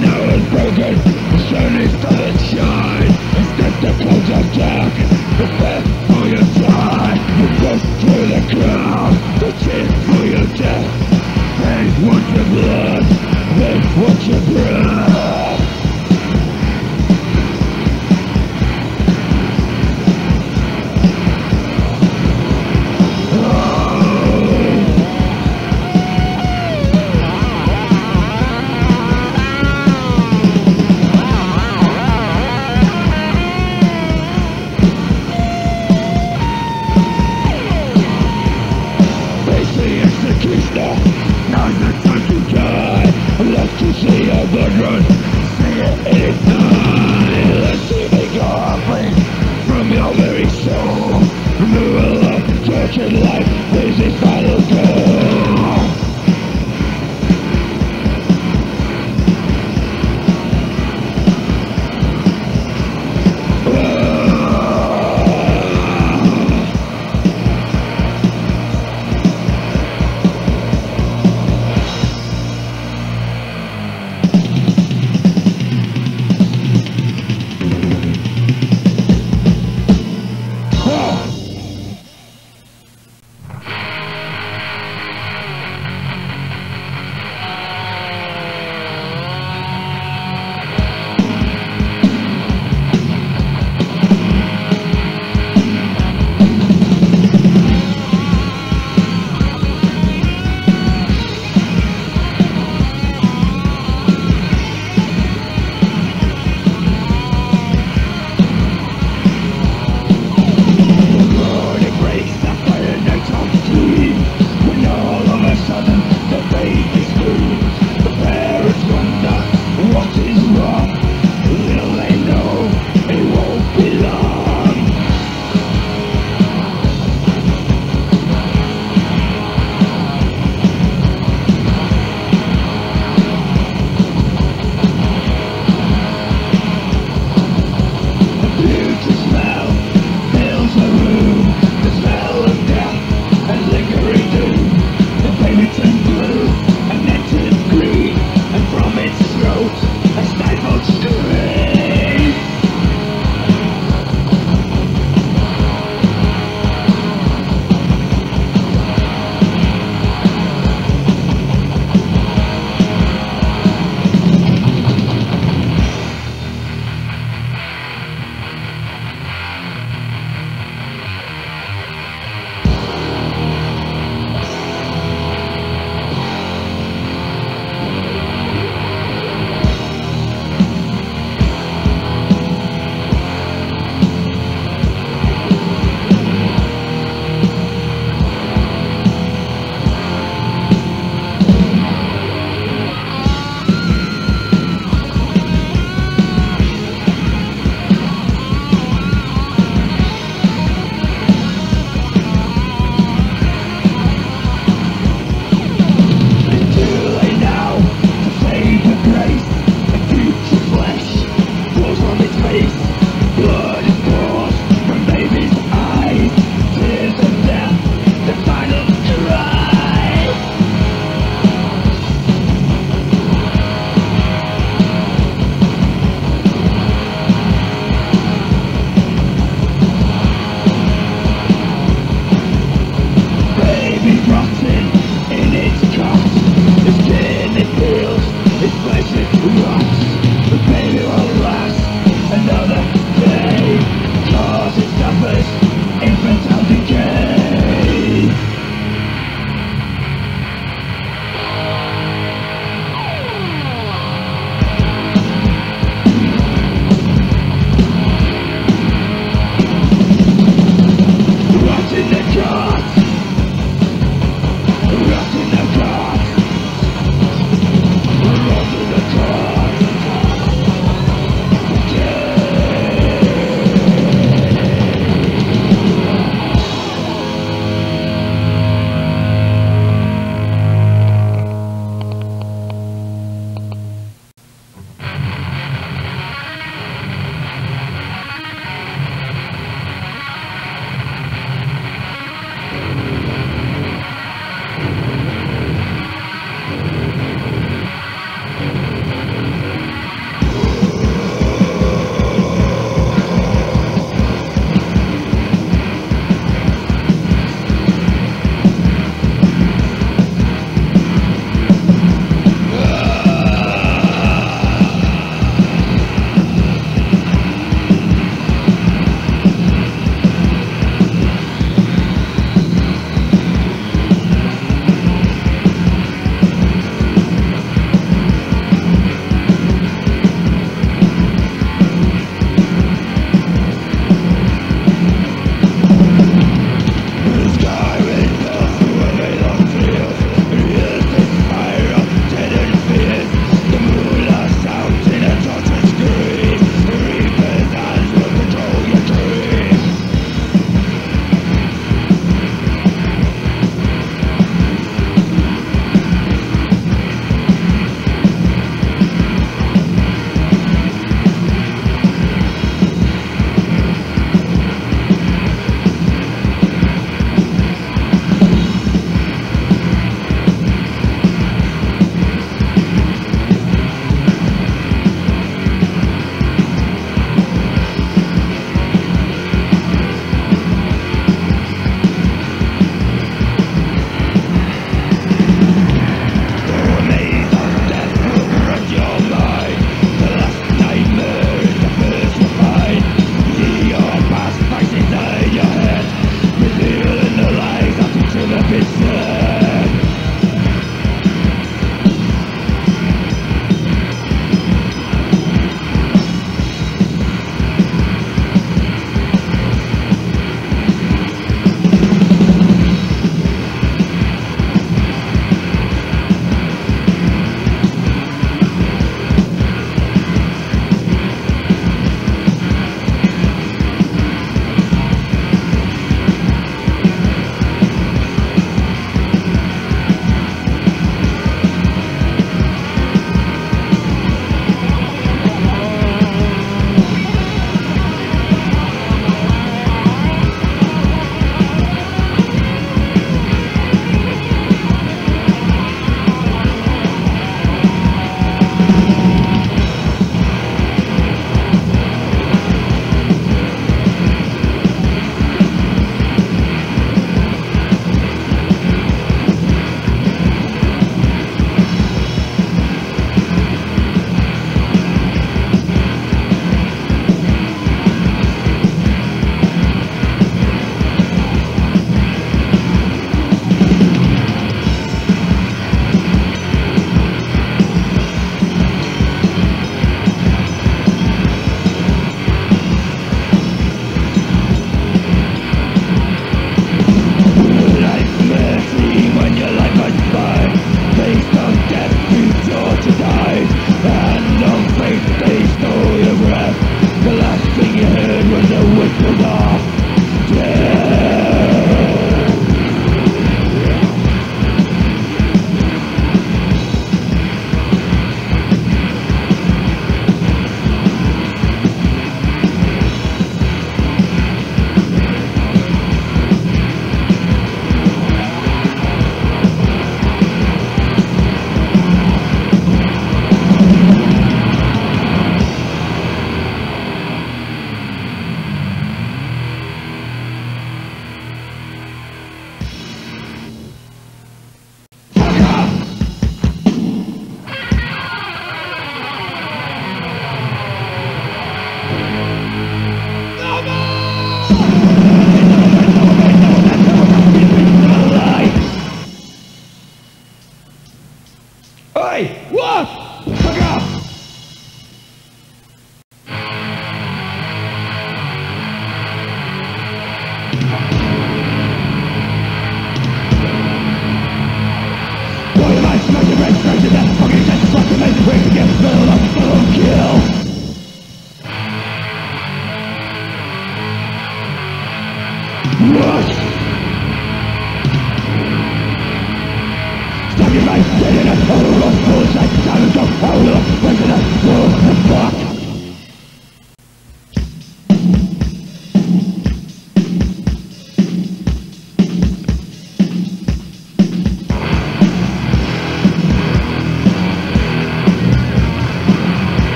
Now it's broken, The sun shining for the shine Escape the dark, the prepare for your die You burst through the crowd, the tears for your death They want your blood, they want your breath.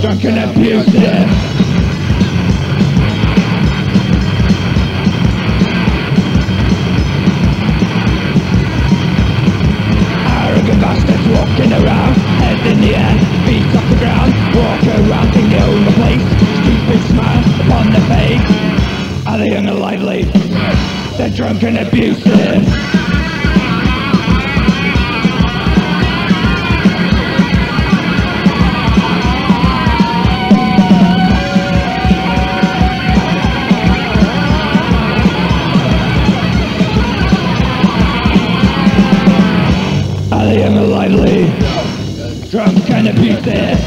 Drunk and abusive. Arrogant bastards walking around, head in the air, feet off the ground, walk around, think they own the place, stupid smile upon their face. Are they young and lively? They're drunk and abusive. I